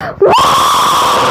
Uau!